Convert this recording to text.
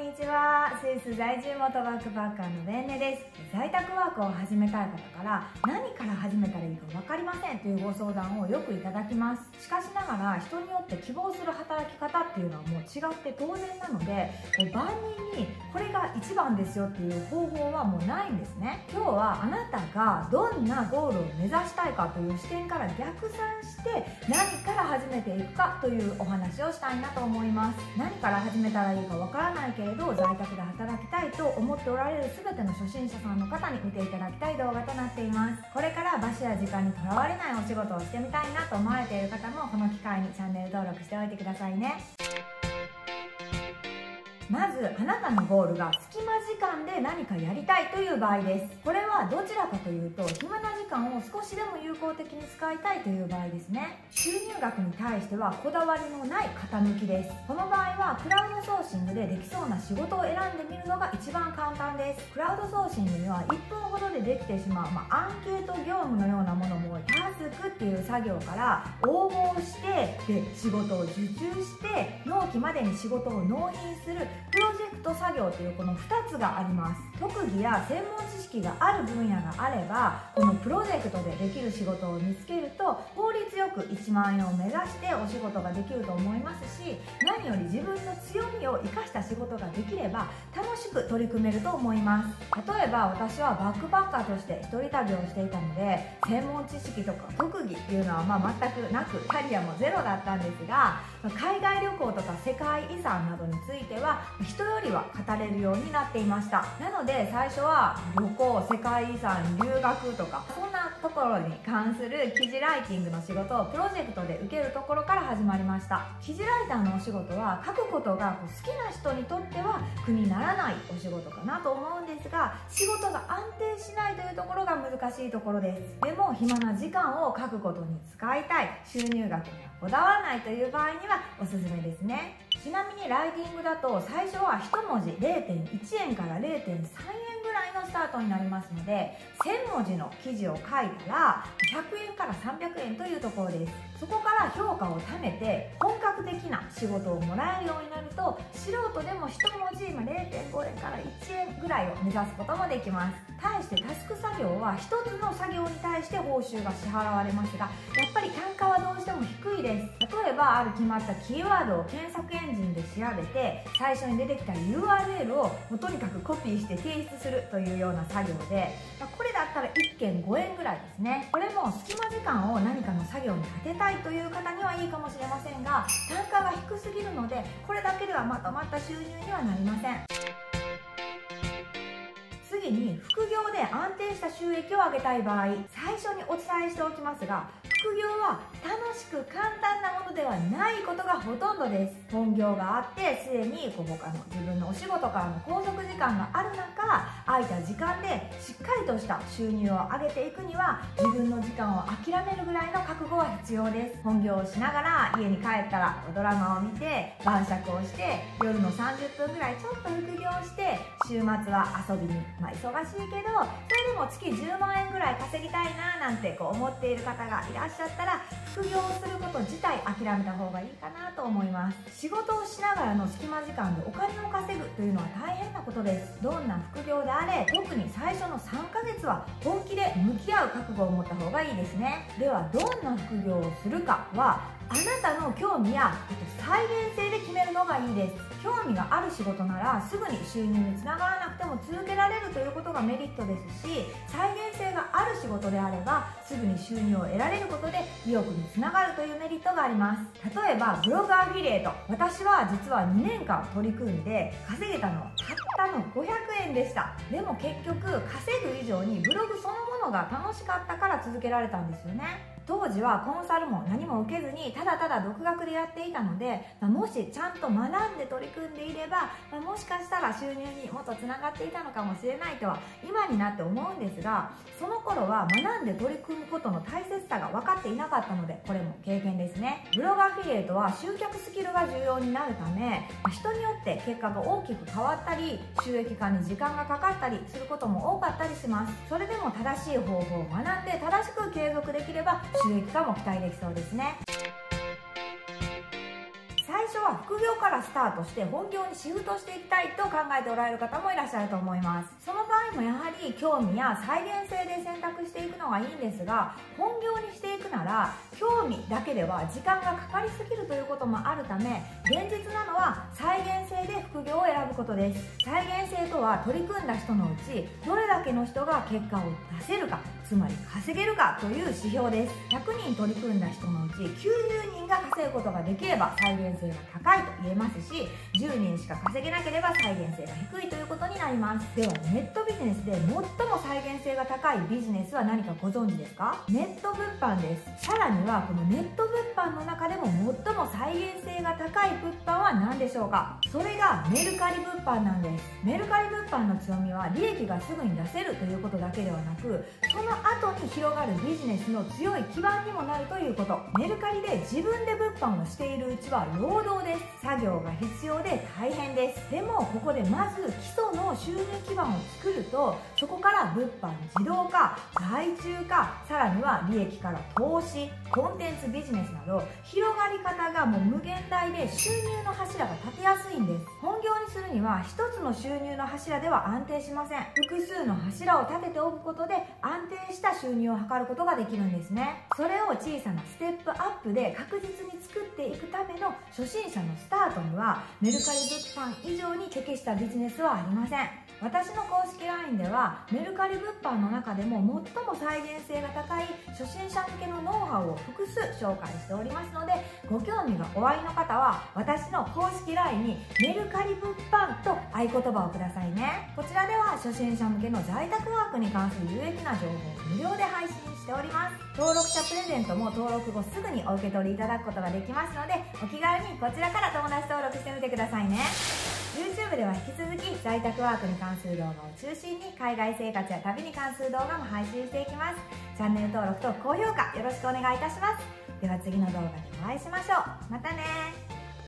にちは。スイス在住元バックパッカーのベンネです。在宅ワークを始めたい方から何から始めたらいいか分かりませんというご相談をよくいただきます。しかしながら人によって希望する働き方っていうのはもう違って当然なのでこう万人にこれが一番ですよっていう方法はもうないんですね。今日はあなたがどんなゴールを目指したいかという視点から逆算して何から始めていくかというお話をしたいなと思います。何から始めたらいいかわからないけれど在宅で働きたいと思っておられる全ての初心者さんの方に見ていただきたい動画となっています。これから場所や時間にとらわれないお仕事をしてみたいなと思われている方もこの機会にチャンネル登録しておいてくださいね。まずあなたのゴールが隙間時間で何かやりたいという場合です。これはどちらかというと暇な時間を少しでも有効的に使いたいという場合ですね。収入額に対してはこだわりのない傾きです。この場合はクラウドソーシングでできそうな仕事を選んでみるのが一番簡単です。クラウドソーシングには1分ほどでできてしまう、まあ、アンケート業務のようなものも作業から応募をしてで仕事を受注して納期までに仕事を納品するプロジェクト作業というこの2つがあります。特技や専門知識がある分野があればこのプロジェクトでできる仕事を見つけると効率よく1万円を目指してお仕事ができると思いますし何より自分の強みを生かした仕事ができれば楽しく取り組めると思います。例えば私はバックパッカーとして一人旅をしていたので専門知識とか特技っていうのはまあ全くなくキャリアもゼロだったんですが海外旅行とか世界遺産などについては人よりは語れるようになっていました。なので最初は旅行世界遺産留学とかそんところに関する記事ライティングの仕事をプロジェクトで受けるところから始まりました。記事ライターのお仕事は書くことが好きな人にとっては苦にならないお仕事かなと思うんですが仕事が安定しないというところが難しいところです。でも暇な時間を書くことに使いたい。収入額にはこだわらないという場合にはおすすめですね。ちなみにライティングだと最初は1文字0.1円から0.3円のスタートになりますので1000文字の記事を書いたら100円から300円というところです。そこから評価を貯めて本格的な仕事をもらえるようになると素人でも1文字今0.5円から1円ぐらいを目指すこともできます。対してタスク作業は1つの作業に対して報酬が支払われますがやっぱり単価はどうしても低いです。例えばある決まったキーワードを検索エンジンで調べて最初に出てきた URL をもうとにかくコピーして提出するというような作業で、これったら1.5円ぐらいですね。これも隙間時間を何かの作業に当てたいという方にはいいかもしれませんが単価が低すぎるのでこれだけではまとまった収入にはなりません。次に副業で安定した収益を上げたい場合最初にお伝えしておきますが副業は単く簡単なものではないことがほとんどです。本業があってすでにここ他の自分のお仕事からの拘束時間がある中空いた時間でしっかりとした収入を上げていくには自分の時間を諦めるぐらいの覚悟は必要です。本業をしながら家に帰ったらドラマを見て晩酌をして夜の30分ぐらいちょっと副業して週末は遊びに。まあ忙しいけどそれでも月10万円ぐらい稼ぎたいななんてこう思っている方がいらっしゃったら副業をすること自体諦めた方がいいかなと思います仕事をしながらの隙間時間でお金を稼ぐというのは大変なことです。どんな副業であれ特に最初の3ヶ月は本気で向き合う覚悟を持った方がいいですね。ではどんな副業をするかはあなたの興味や再現性で決めるのがいいです。興味がある仕事ならすぐに収入につながらなくても続けられるということがメリットですし再現性がある仕事であればすぐに収入を得られることで意欲につながるというメリットがあります。例えばブログアフィリエイト。私は実は2年間取り組んで稼げたのはたったの500円でした。でも結局稼ぐ以上にブログそのものが楽しかったから続けられたんですよね。当時はコンサルも何も受けずにただただ独学でやっていたので、まあ、もしちゃんと学んで取り組んでいれば、まあ、もしかしたら収入にもっとつながっていたのかもしれないとは今になって思うんですがその頃は学んで取り組むことの大切さが分かっていなかったのでこれも経験ですね。ブログアフィリエイトは集客スキルが重要になるため人によって結果が大きく変わったり収益化に時間がかかったりすることも多かったりします。それでも正しい方法を学んで正しく継続できれば収益化も期待できそうですね。最初は副業からスタートして本業にシフトしていきたいと考えておられる方もいらっしゃると思います。その場合もやはり興味や再現性で選択していくのがいいんですが本業にしていくなら興味だけでは時間がかかりすぎるということもあるため現実なのは再現性で副業を選ぶことです。再現性とは取り組んだ人のうちどれだけの人が結果を出せるか。つまり稼げるかという指標です。100人取り組んだ人のうち90人が稼ぐことができれば再現性が高いと言えますし10人しか稼げなければ再現性が低いということになります。ではネットビジネスで最も再現性が高いビジネスは何かご存知ですか？ネット物販です。さらにはこのネット物販の中でも最も再現性が高い物販は何でしょうか？それがメルカリ物販なんです。メルカリ物販の強みは利益がすぐに出せるということだけではなくその後に広がるビジネスの強い基盤にもなるということ。メルカリで自分で物販をしているうちは労働です。作業が必要で大変です。でもここでまず基礎の収入基盤を作るとそこから物販自動化外注化さらには利益から投資コンテンツビジネスなど広がり方がもう無限大で収入の柱が立てやすいんです。本業にするには1つの収入の柱では安定しません。複数の柱を立てておくことで安定した収入を図ることができるんですね。それを小さなステップアップで確実に作っていくための初心者のスタートにはメルカリ物販以上に適したビジネスはありません。私の公式 LINE ではメルカリ物販の中でも最も再現性が高い初心者向けのノウハウを複数紹介しておりおりますのでご興味がおありの方は私の公式 LINE にメルカリ物販と合言葉をくださいね。こちらでは初心者向けの在宅ワークに関する有益な情報を無料で配信しております。登録者プレゼントも登録後すぐにお受け取りいただくことができますのでお気軽にこちらから友達登録してみてくださいね。YouTube では引き続き在宅ワークに関する動画を中心に海外生活や旅に関する動画も配信していきます。チャンネル登録と高評価よろしくお願いいたします。では次の動画でお会いしましょう。またね